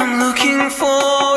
I'm looking for.